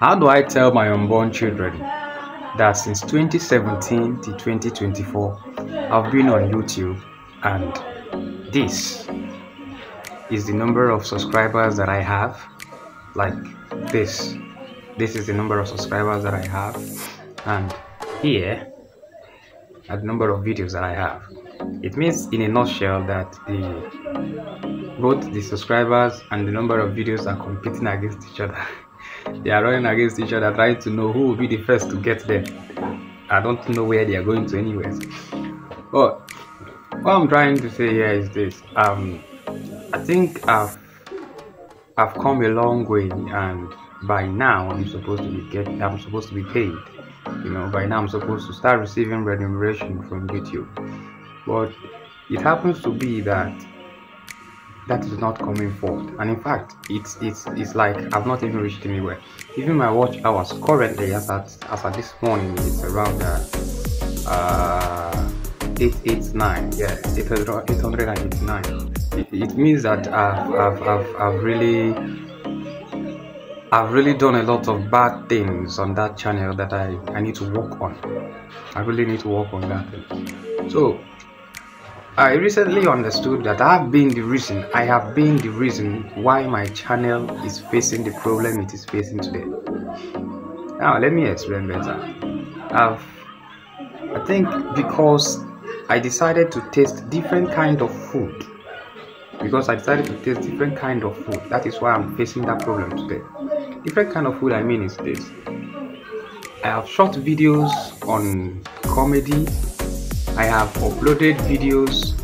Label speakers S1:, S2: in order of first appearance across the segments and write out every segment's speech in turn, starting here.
S1: How do I tell my unborn children that since 2017 to 2024 I've been on YouTube and this is the number of subscribers that I have? Like this. This is the number of subscribers that I have. And here are the number of videos that I have it means in a nutshell that the both the subscribers and the number of videos are competing against each other. They are running against each other trying to know who will be the first to get there i don't know where they are going to anyways. But what i'm trying to say here is this um i think i've i've come a long way and by now i'm supposed to be getting i'm supposed to be paid. You know by now i'm supposed to start receiving remuneration from youtube but it happens to be that that is not coming forward and in fact it's it's it's like i've not even reached anywhere. Even my watch hours currently as at as at this morning it's around uh, uh 889 yeah 889 it, it means that I've, I've i've i've really i've really done a lot of bad things on that channel that i i need to work on. I really need to work on that so I recently understood that I've been the reason, I have been the reason why my channel is facing the problem it is facing today. Now, let me explain better. I've, I think because I decided to taste different kind of food. Because I decided to taste different kind of food. That is why I'm facing that problem today. Different kind of food I mean is this. I have short videos on comedy I have uploaded videos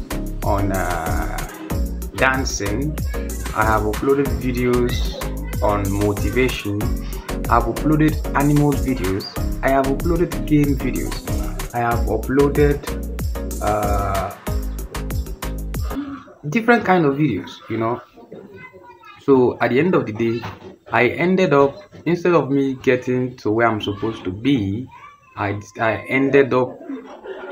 S1: on uh, dancing. I have uploaded videos on motivation. I've uploaded animals videos. I have uploaded game videos. I have uploaded uh, different kind of videos, you know. So at the end of the day, I ended up instead of me getting to where I'm supposed to be, I I ended up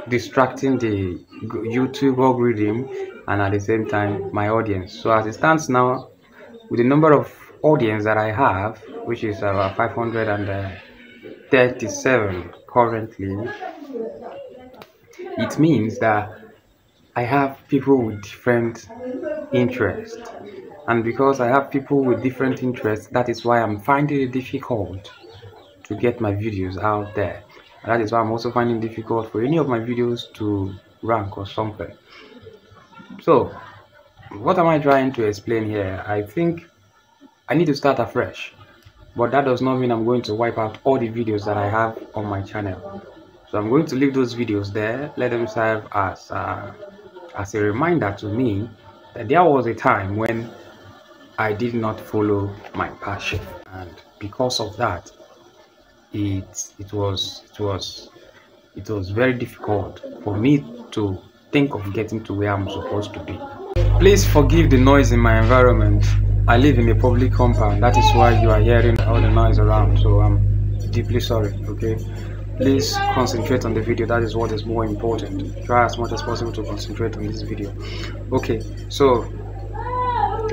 S1: distracting the YouTube algorithm and at the same time my audience. So as it stands now, with the number of audience that I have, which is about 537 currently, it means that I have people with different interests. And because I have people with different interests, that is why I'm finding it difficult to get my videos out there that is why i'm also finding difficult for any of my videos to rank or something. So what am i trying to explain here? I think i need to start afresh but that does not mean i'm going to wipe out all the videos that i have on my channel. So i'm going to leave those videos there. Let them serve as uh, as a reminder to me that there was a time when i did not follow my passion. And because of that it it was it was it was very difficult for me to think of getting to where I'm supposed to be. Please forgive the noise in my environment. I live in a public compound. That is why you are hearing all the noise around. So I'm deeply sorry. Okay. Please concentrate on the video. That is what is more important. Try as much as possible to concentrate on this video. Okay. So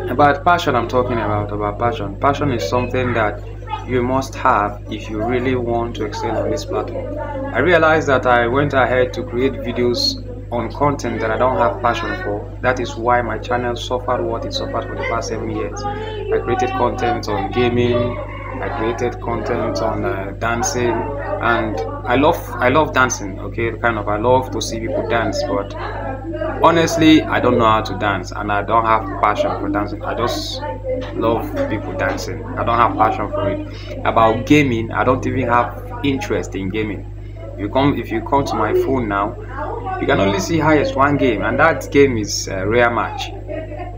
S1: about passion, I'm talking about about passion. Passion is something that you must have if you really want to excel on this platform. I realized that I went ahead to create videos on content that I don't have passion for. That is why my channel suffered what it suffered for the past seven years. I created content on gaming, I created content on uh, dancing, and I love I love dancing. Okay, kind of I love to see people dance, but honestly, I don't know how to dance, and I don't have passion for dancing. I just love people dancing. I don't have passion for it. About gaming, I don't even have interest in gaming. If you come if you come to my phone now, you can only see highest one game, and that game is uh, Rare Match.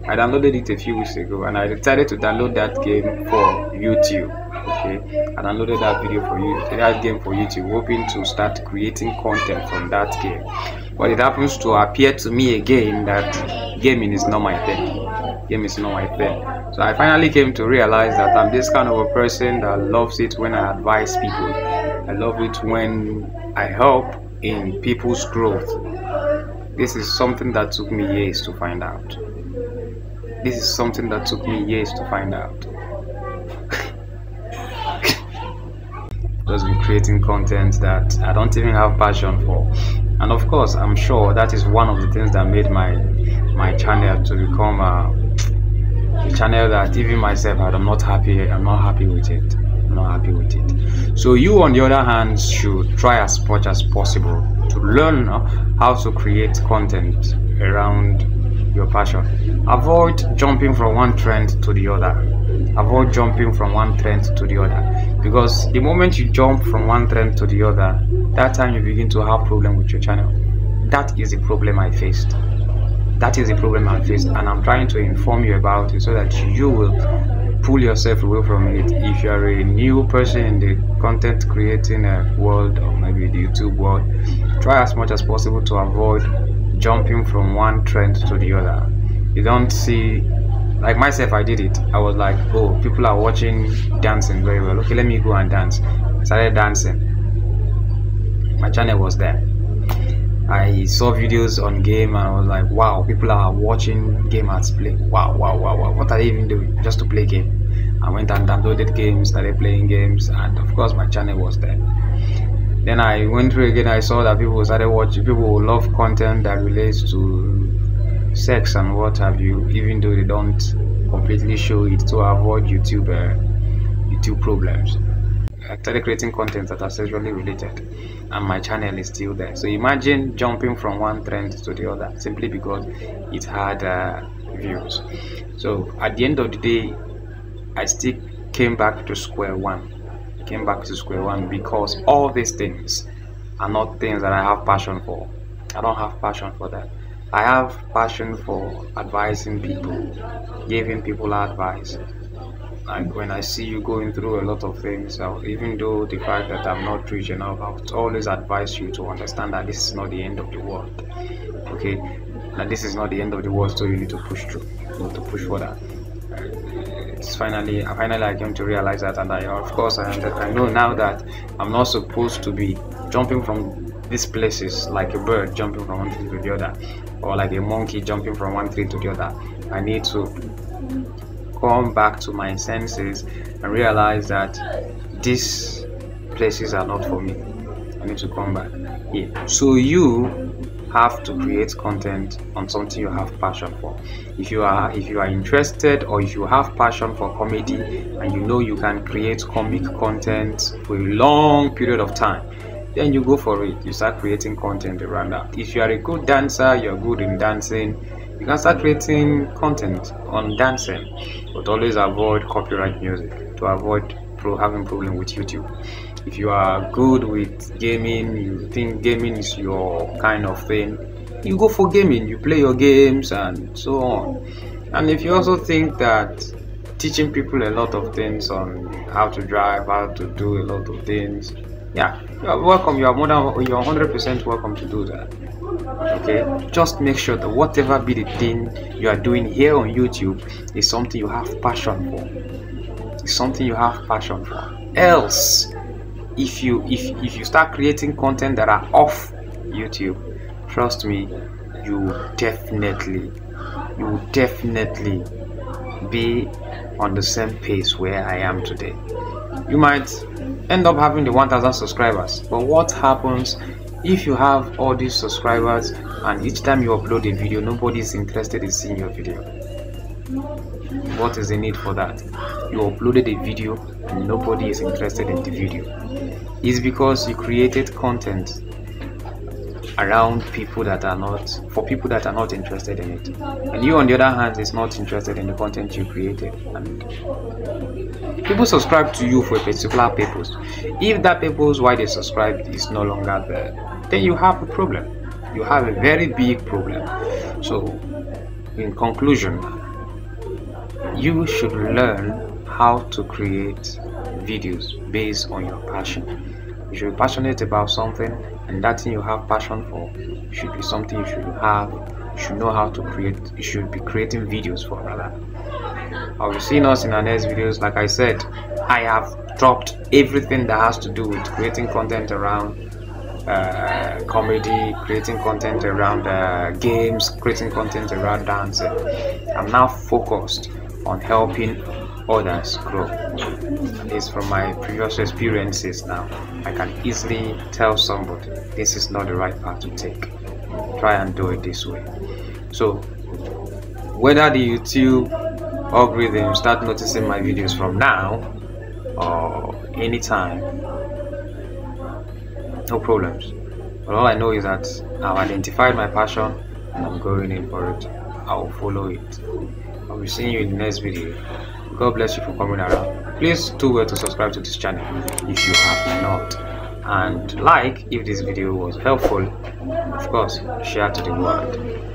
S1: I downloaded it a few weeks ago, and I decided to download that game for YouTube. Okay, I downloaded that video for you, that game for YouTube, hoping to start creating content from that game. But it happens to appear to me again that gaming is not my thing. Game is not my thing. So I finally came to realize that I'm this kind of a person that loves it when I advise people. I love it when I help in people's growth. This is something that took me years to find out. This is something that took me years to find out. Just be creating content that I don't even have passion for. And of course, I'm sure that is one of the things that made my my channel to become a, a channel that even myself I'm not happy. I'm not happy with it. I'm not happy with it. So you, on the other hand, should try as much as possible to learn uh, how to create content around your passion. Avoid jumping from one trend to the other. Avoid jumping from one trend to the other. Because the moment you jump from one trend to the other, that time you begin to have problem with your channel. That is the problem I faced. That is the problem I faced, and I'm trying to inform you about it so that you will pull yourself away from it. If you are a new person in the content creating uh, world or maybe the YouTube world, try as much as possible to avoid jumping from one trend to the other. You don't see, like myself, I did it. I was like, oh, people are watching dancing very well. Okay, let me go and dance. I started dancing. My channel was there. I saw videos on game and I was like, wow, people are watching gamers play. Wow, wow, wow, wow. What are they even doing just to play game? I went and downloaded games, started playing games, and of course, my channel was there then I went through again. I saw that people started watching. People love content that relates to sex and what have you, even though they don't completely show it to avoid YouTube uh, YouTube problems. I started creating content that are sexually related, and my channel is still there. So imagine jumping from one trend to the other simply because it had uh, views. So at the end of the day, I still came back to square one came back to square one because all these things are not things that I have passion for. I don't have passion for that. I have passion for advising people, giving people advice. Like when I see you going through a lot of things, even though the fact that I'm not rich enough, I would always advise you to understand that this is not the end of the world. Okay, that this is not the end of the world, so you need to push through, you need to push for that it's finally I finally I came to realize that and I of course I, I know now that I'm not supposed to be jumping from these places like a bird jumping from one tree to the other or like a monkey jumping from one tree to the other. I need to come back to my senses and realize that these places are not for me. I need to come back here. So you have to create content on something you have passion for. If you are if you are interested or if you have passion for comedy and you know you can create comic content for a long period of time then you go for it. You start creating content around that. If you are a good dancer you're good in dancing you can start creating content on dancing but always avoid copyright music. To avoid pro having problem with youtube. If you are good with gaming you think gaming is your kind of thing you go for gaming you play your games and so on. And if you also think that teaching people a lot of things on how to drive how to do a lot of things yeah you are welcome you are more than you're 100 percent welcome to do that okay? Just make sure that whatever be the thing you are doing here on youtube is something you have passion for it's something you have passion for. Else if you if if you start creating content that are off youtube trust me you definitely you definitely be on the same pace where i am today. You might end up having the 1000 subscribers but what happens if you have all these subscribers and each time you upload a video nobody is interested in seeing your video? What is the need for that you uploaded a video and nobody is interested in the video it's because you created content around people that are not for people that are not interested in it. And you on the other hand is not interested in the content you created. And people subscribe to you for a particular purpose. If that purpose why they subscribe is no longer there then you have a problem. You have a very big problem. So in conclusion you should learn how to create videos based on your passion. If you should be passionate about something and that thing you have passion for should be something you should have you should know how to create you should be creating videos for rather. I will see us in our next videos. Like i said i have dropped everything that has to do with creating content around uh, comedy, creating content around uh, games, creating content around dancing. I'm now focused on helping others grow. It's from my previous experiences now. I can easily tell somebody this is not the right path to take. Try and do it this way. So, whether the YouTube algorithm start noticing my videos from now or anytime, no problems. But all I know is that I've identified my passion and I'm going in for it. I will follow it. I'll be seeing you in the next video. God bless you for coming around. Please do well to subscribe to this channel if you have not. And like if this video was helpful. Of course, share to the world.